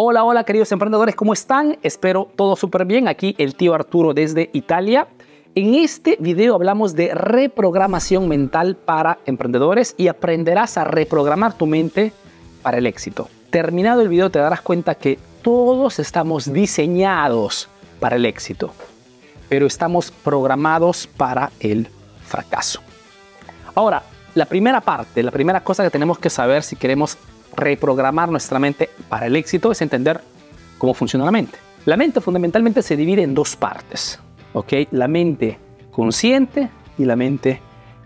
Hola, hola queridos emprendedores, ¿cómo están? Espero todo súper bien. Aquí el tío Arturo desde Italia. En este video hablamos de reprogramación mental para emprendedores y aprenderás a reprogramar tu mente para el éxito. Terminado el video te darás cuenta que todos estamos diseñados para el éxito, pero estamos programados para el fracaso. Ahora, la primera parte, la primera cosa que tenemos que saber si queremos reprogramar nuestra mente para el éxito es entender cómo funciona la mente. La mente fundamentalmente se divide en dos partes, ¿ok? La mente consciente y la mente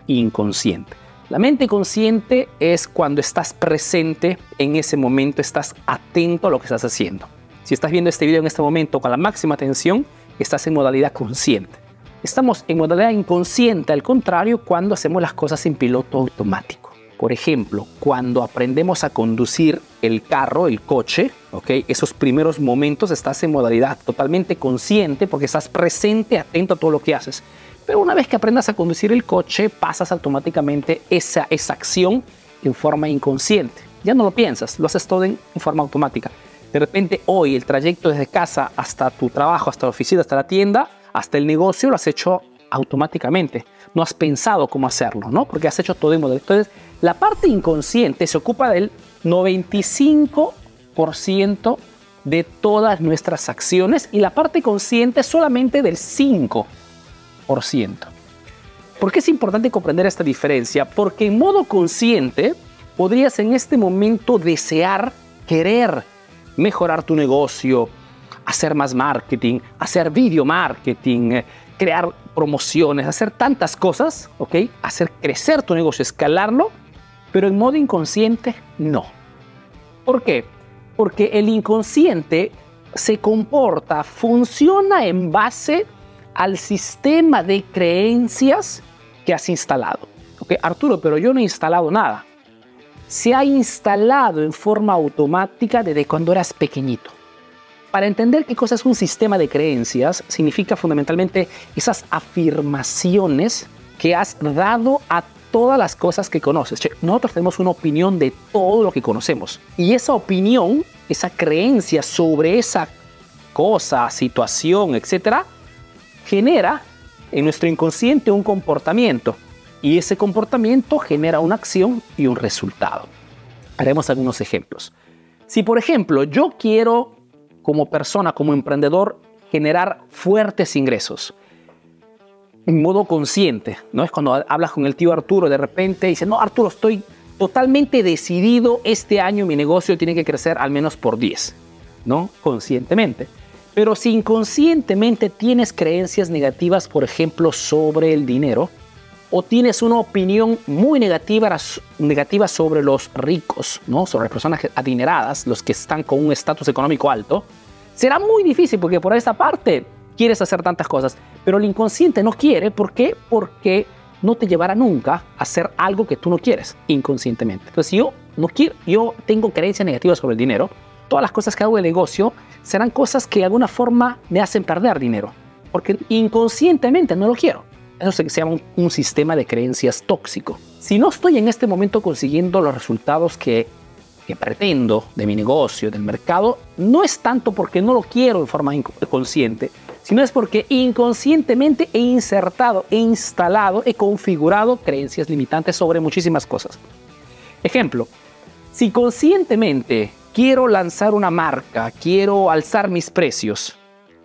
inconsciente. La mente consciente es cuando estás presente en ese momento, estás atento a lo que estás haciendo. Si estás viendo este video en este momento con la máxima atención, estás en modalidad consciente. Estamos en modalidad inconsciente, al contrario, cuando hacemos las cosas en piloto automático. Por ejemplo, cuando aprendemos a conducir el carro, el coche, ¿ok? esos primeros momentos estás en modalidad totalmente consciente porque estás presente, atento a todo lo que haces. Pero una vez que aprendas a conducir el coche, pasas automáticamente esa, esa acción en forma inconsciente. Ya no lo piensas, lo haces todo en, en forma automática. De repente hoy el trayecto desde casa hasta tu trabajo, hasta la oficina, hasta la tienda, hasta el negocio, lo has hecho automáticamente. No has pensado cómo hacerlo, ¿no? Porque has hecho todo en modalidad. Entonces, la parte inconsciente se ocupa del 95% de todas nuestras acciones y la parte consciente solamente del 5%. ¿Por qué es importante comprender esta diferencia? Porque en modo consciente podrías en este momento desear, querer mejorar tu negocio, hacer más marketing, hacer video marketing, eh, crear promociones, hacer tantas cosas, ¿ok? Hacer crecer tu negocio, escalarlo pero en modo inconsciente no. ¿Por qué? Porque el inconsciente se comporta, funciona en base al sistema de creencias que has instalado. ¿Ok, Arturo, pero yo no he instalado nada. Se ha instalado en forma automática desde cuando eras pequeñito. Para entender qué cosa es un sistema de creencias, significa fundamentalmente esas afirmaciones que has dado a todas las cosas que conoces. nosotros tenemos una opinión de todo lo que conocemos. Y esa opinión, esa creencia sobre esa cosa, situación, etcétera, genera en nuestro inconsciente un comportamiento. Y ese comportamiento genera una acción y un resultado. Haremos algunos ejemplos. Si, por ejemplo, yo quiero, como persona, como emprendedor, generar fuertes ingresos, en modo consciente, ¿no? Es cuando hablas con el tío Arturo de repente y dice, no, Arturo, estoy totalmente decidido, este año mi negocio tiene que crecer al menos por 10, ¿no? Conscientemente. Pero si inconscientemente tienes creencias negativas, por ejemplo, sobre el dinero, o tienes una opinión muy negativa, negativa sobre los ricos, ¿no? sobre las personas adineradas, los que están con un estatus económico alto, será muy difícil porque por esa parte quieres hacer tantas cosas, pero el inconsciente no quiere. ¿Por qué? Porque no te llevará nunca a hacer algo que tú no quieres inconscientemente. Entonces, si yo no quiero, yo tengo creencias negativas sobre el dinero, todas las cosas que hago de negocio serán cosas que de alguna forma me hacen perder dinero, porque inconscientemente no lo quiero. Eso se llama un sistema de creencias tóxico. Si no estoy en este momento consiguiendo los resultados que que pretendo de mi negocio, del mercado, no es tanto porque no lo quiero de forma consciente, sino es porque inconscientemente he insertado, he instalado, he configurado creencias limitantes sobre muchísimas cosas. Ejemplo, si conscientemente quiero lanzar una marca, quiero alzar mis precios,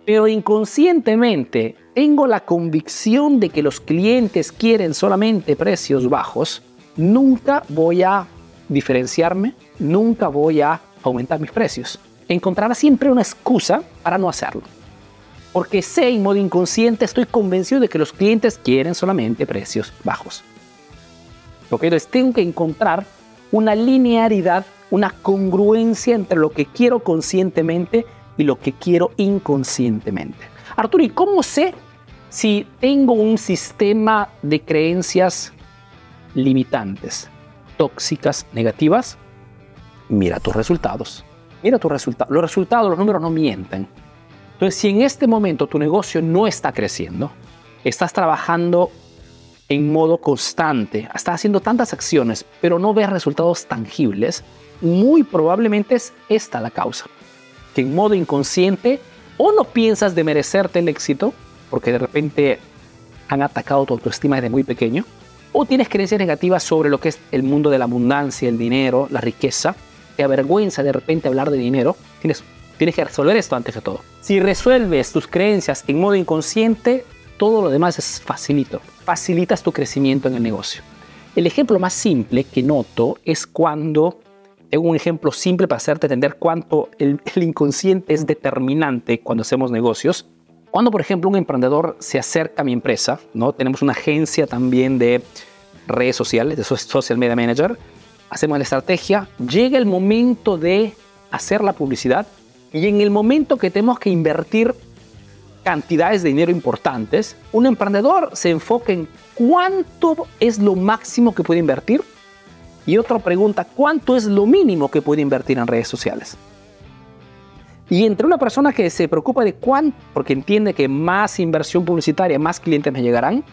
pero inconscientemente tengo la convicción de que los clientes quieren solamente precios bajos, nunca voy a diferenciarme, nunca voy a aumentar mis precios. Encontrará siempre una excusa para no hacerlo. Porque sé en modo inconsciente, estoy convencido de que los clientes quieren solamente precios bajos. ¿Ok? Entonces tengo que encontrar una linearidad, una congruencia entre lo que quiero conscientemente y lo que quiero inconscientemente. Arturo, ¿y cómo sé si tengo un sistema de creencias limitantes? tóxicas, negativas, mira tus resultados. Mira tus resultados. Los resultados, los números no mienten. Entonces, si en este momento tu negocio no está creciendo, estás trabajando en modo constante, estás haciendo tantas acciones, pero no ves resultados tangibles, muy probablemente es esta la causa. que en modo inconsciente o no piensas de merecerte el éxito, porque de repente han atacado tu autoestima desde muy pequeño, o tienes creencias negativas sobre lo que es el mundo de la abundancia, el dinero, la riqueza, te avergüenza de repente hablar de dinero, tienes, tienes que resolver esto antes de todo. Si resuelves tus creencias en modo inconsciente, todo lo demás es facilito. Facilitas tu crecimiento en el negocio. El ejemplo más simple que noto es cuando, tengo un ejemplo simple para hacerte entender cuánto el, inconsciente es determinante cuando hacemos negocios. Cuando, por ejemplo, un emprendedor se acerca a mi empresa, ¿no? tenemos una agencia también de redes sociales, de Social Media Manager, hacemos la estrategia, llega el momento de hacer la publicidad y en el momento que tenemos que invertir cantidades de dinero importantes, un emprendedor se enfoca en cuánto es lo máximo que puede invertir y otra pregunta, ¿cuánto es lo mínimo que puede invertir en redes sociales? Y entre una persona que se preocupa de cuánto, porque entiende que más inversión publicitaria, más clientes me llegarán,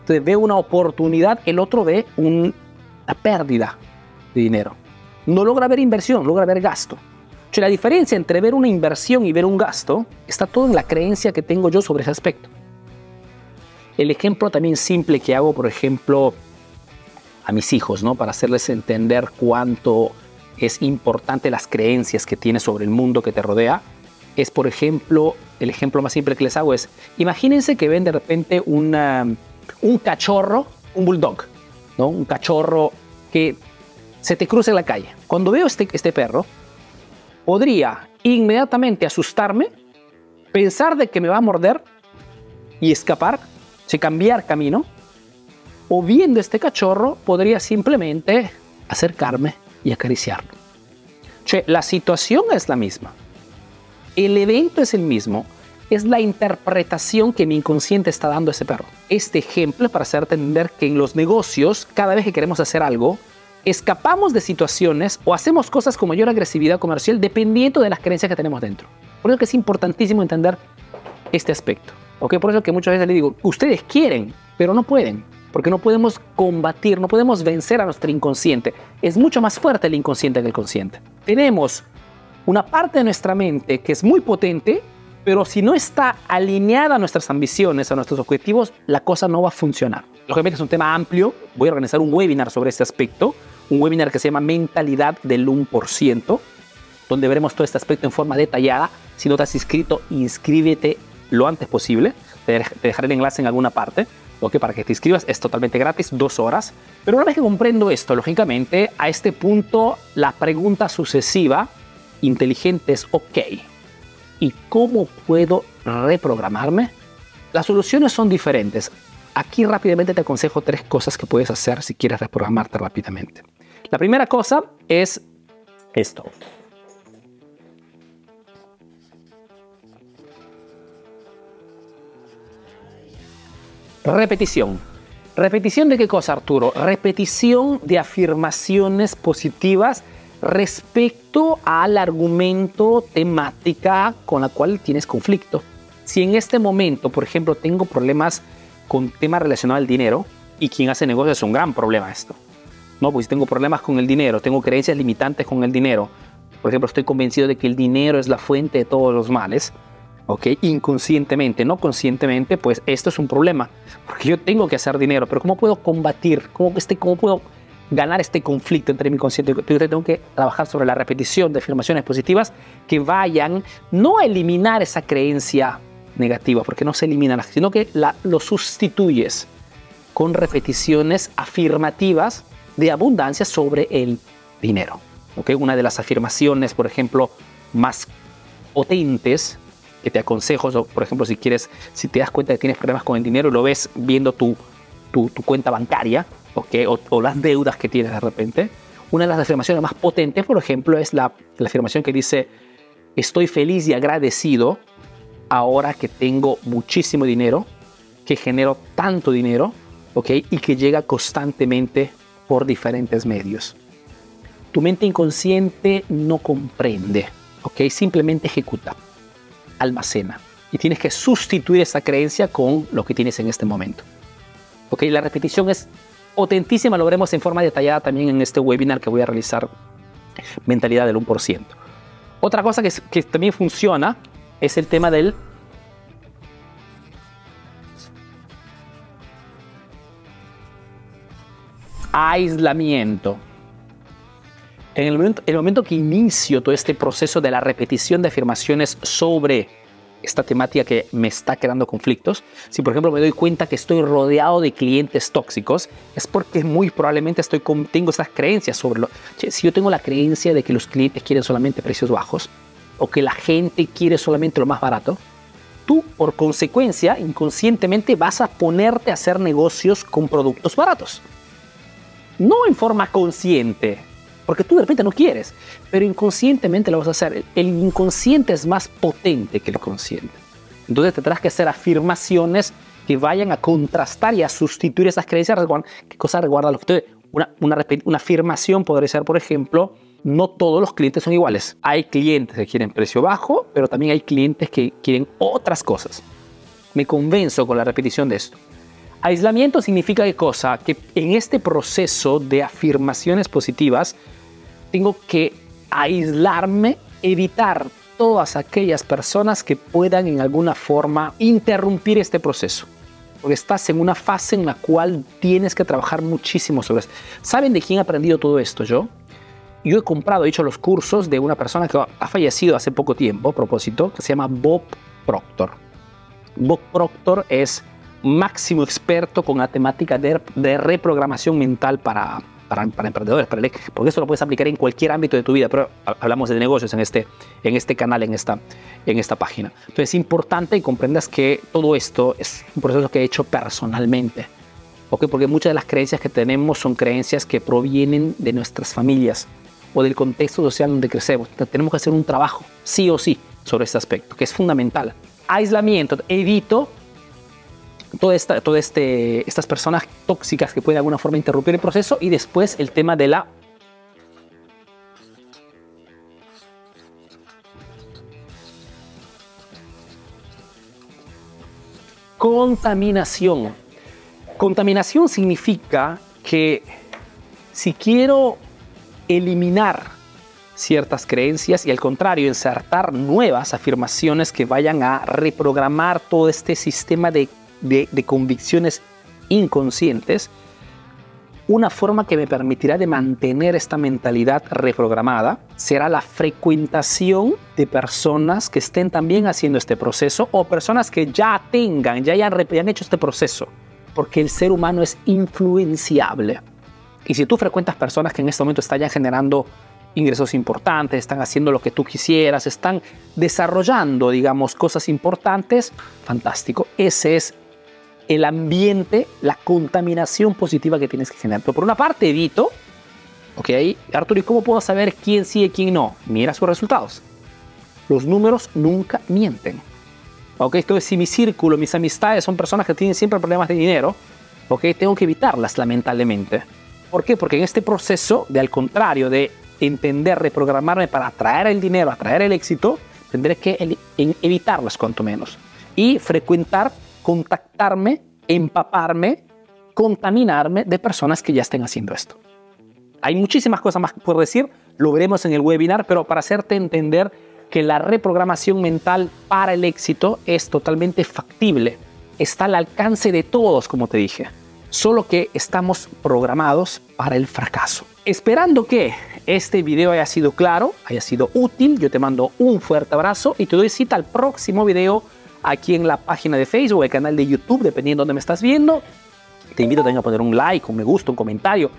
entonces ve una oportunidad, el otro ve una pérdida de dinero. No logra ver inversión, logra ver gasto la diferencia entre ver una inversión y ver un gasto está todo en la creencia que tengo yo sobre ese aspecto. El ejemplo también simple que hago, por ejemplo, a mis hijos, ¿no? Para hacerles entender cuánto es importante las creencias que tienes sobre el mundo que te rodea, es, por ejemplo, el ejemplo más simple que les hago es, imagínense que ven de repente una, un cachorro, un bulldog, ¿no? Un cachorro que se te cruza en la calle. Cuando veo este, este perro, podría inmediatamente asustarme, pensar de que me va a morder y escapar, si cambiar camino, o viendo este cachorro podría simplemente acercarme y acariciarlo. la situación es la misma, el evento es el mismo, es la interpretación que mi inconsciente está dando a ese perro. Este ejemplo es para hacerte entender que en los negocios, cada vez que queremos hacer algo, escapamos de situaciones o hacemos cosas con mayor agresividad comercial dependiendo de las creencias que tenemos dentro. Por eso que es importantísimo entender este aspecto. ¿ok? Por eso que muchas veces le digo, ustedes quieren, pero no pueden. Porque no podemos combatir, no podemos vencer a nuestro inconsciente. Es mucho más fuerte el inconsciente que el consciente. Tenemos una parte de nuestra mente que es muy potente, pero si no está alineada a nuestras ambiciones, a nuestros objetivos, la cosa no va a funcionar. Lógicamente es un tema amplio. Voy a organizar un webinar sobre este aspecto un webinar que se llama Mentalidad del 1%, donde veremos todo este aspecto en forma detallada. Si no te has inscrito, inscríbete lo antes posible. Te dejaré el enlace en alguna parte. Que para que te inscribas es totalmente gratis, dos horas. Pero una vez que comprendo esto, lógicamente, a este punto la pregunta sucesiva inteligente es, ok, ¿y cómo puedo reprogramarme? Las soluciones son diferentes. Aquí rápidamente te aconsejo tres cosas que puedes hacer si quieres reprogramarte rápidamente. La primera cosa es esto. Repetición. ¿Repetición de qué cosa, Arturo? Repetición de afirmaciones positivas respecto al argumento, temática con la cual tienes conflicto. Si en este momento, por ejemplo, tengo problemas con temas relacionados al dinero, y quien hace negocios es un gran problema esto. No, pues tengo problemas con el dinero, tengo creencias limitantes con el dinero. Por ejemplo, estoy convencido de que el dinero es la fuente de todos los males. ¿Ok? Inconscientemente, no conscientemente, pues esto es un problema. Porque yo tengo que hacer dinero, pero ¿cómo puedo combatir? ¿Cómo, este, cómo puedo ganar este conflicto entre mi consciente? Yo tengo que trabajar sobre la repetición de afirmaciones positivas que vayan no a eliminar esa creencia negativa, porque no se eliminan, sino que la, lo sustituyes con repeticiones afirmativas de abundancia sobre el dinero. ¿okay? Una de las afirmaciones, por ejemplo, más potentes que te aconsejo, por ejemplo, si quieres, si te das cuenta que tienes problemas con el dinero y lo ves viendo tu, tu, cuenta bancaria ¿okay? o, las deudas que tienes de repente, una de las afirmaciones más potentes, por ejemplo, es la, la afirmación que dice, estoy feliz y agradecido ahora que tengo muchísimo dinero, que genero tanto dinero, ¿ok? Y que llega constantemente por diferentes medios. Tu mente inconsciente no comprende, ¿ok? Simplemente ejecuta, almacena. Y tienes que sustituir esa creencia con lo que tienes en este momento. ¿Ok? La repetición es potentísima, lo veremos en forma detallada también en este webinar que voy a realizar, Mentalidad del 1%. Otra cosa que, que también funciona es el tema del aislamiento. En el momento, el que inicio todo este proceso de la repetición de afirmaciones sobre esta temática que me está creando conflictos, si por ejemplo me doy cuenta que estoy rodeado de clientes tóxicos, es porque muy probablemente estoy con, tengo estas creencias sobre lo... si yo tengo la creencia de que los clientes quieren solamente precios bajos, o que la gente quiere solamente lo más barato, tú por consecuencia inconscientemente vas a ponerte a hacer negocios con productos baratos. No en forma consciente, porque tú de repente no quieres, pero inconscientemente lo vas a hacer. El inconsciente es más potente que el consciente. Entonces tendrás que hacer afirmaciones que vayan a contrastar y a sustituir esas creencias. ¿Qué cosa recuerda lo que una, una, una afirmación podría ser, por ejemplo, no todos los clientes son iguales. Hay clientes que quieren precio bajo, pero también hay clientes que quieren otras cosas. Me convenzo con la repetición de esto. Aislamiento significa qué cosa? Que en este proceso de afirmaciones positivas tengo que aislarme, evitar todas aquellas personas que puedan en alguna forma interrumpir este proceso. Porque estás en una fase en la cual tienes que trabajar muchísimo sobre esto. ¿Saben de quién he aprendido todo esto yo? Yo he comprado, he hecho los cursos de una persona que ha fallecido hace poco tiempo, a propósito, que se llama Bob Proctor. Bob Proctor es máximo experto con la temática de, reprogramación mental para, para, emprendedores, porque eso lo puedes aplicar en cualquier ámbito de tu vida, pero hablamos de negocios en este, en este canal, en esta, en esta página. Entonces es importante que comprendas que todo esto es un proceso que he hecho personalmente. ¿okay? Porque muchas de las creencias que tenemos son creencias que provienen de nuestras familias, o del contexto social donde crecemos. tenemos que hacer un trabajo, sí o sí, sobre este aspecto, que es fundamental. Aislamiento, evito todas esta, todo este, estas personas tóxicas que pueden de alguna forma interrumpir el proceso y después el tema de la contaminación. Contaminación significa que si quiero eliminar ciertas creencias y al contrario, insertar nuevas afirmaciones que vayan a reprogramar todo este sistema de, convicciones inconscientes, una forma que me permitirá de mantener esta mentalidad reprogramada será la frecuentación de personas que estén también haciendo este proceso o personas que ya tengan, ya hayan, ya han hecho este proceso, porque el ser humano es influenciable. Y si tú frecuentas personas que en este momento están generando ingresos importantes, están haciendo lo que tú quisieras, están desarrollando, digamos, cosas importantes, fantástico. Ese es el ambiente, la contaminación positiva que tienes que generar. Pero por una parte, evito, ok, Arturo, ¿y cómo puedo saber quién sí y quién no? Mira sus resultados. Los números nunca mienten. Ok, entonces si mi círculo, mis amistades son personas que tienen siempre problemas de dinero, ok, tengo que evitarlas lamentablemente. ¿Por qué? Porque en este proceso de al contrario de entender, reprogramarme para atraer el dinero, atraer el éxito, tendré que evitarlas cuanto menos. Y frecuentar, contactarme, empaparme, contaminarme de personas que ya estén haciendo esto. Hay muchísimas cosas más por decir, lo veremos en el webinar, pero para hacerte entender que la reprogramación mental para el éxito es totalmente factible, está al alcance de todos, como te dije solo que estamos programados para el fracaso. Esperando que este video haya sido claro, haya sido útil, yo te mando un fuerte abrazo y te doy cita al próximo video aquí en la página de Facebook el canal de YouTube, dependiendo de dónde me estás viendo. Te invito también a poner un like, un me gusta, un comentario,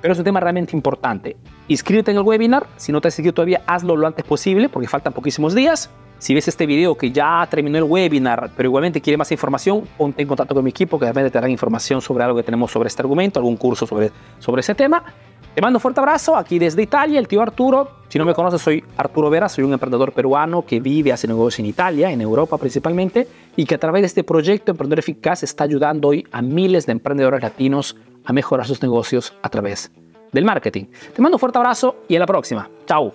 pero es un tema realmente importante. Inscríbete en el webinar, si no te has seguido todavía, hazlo lo antes posible porque faltan poquísimos días. Si ves este video que ya terminó el webinar, pero igualmente quiere más información, ponte en contacto con mi equipo que realmente te darán información sobre algo que tenemos sobre este argumento, algún curso sobre, sobre ese tema. Te mando un fuerte abrazo aquí desde Italia, el tío Arturo. Si no me conoces, soy Arturo Vera, soy un emprendedor peruano que vive, hace negocios en Italia, en Europa principalmente, y que a través de este proyecto Emprendedor Eficaz está ayudando hoy a miles de emprendedores latinos a mejorar sus negocios a través del marketing. Te mando un fuerte abrazo y a la próxima. Chao.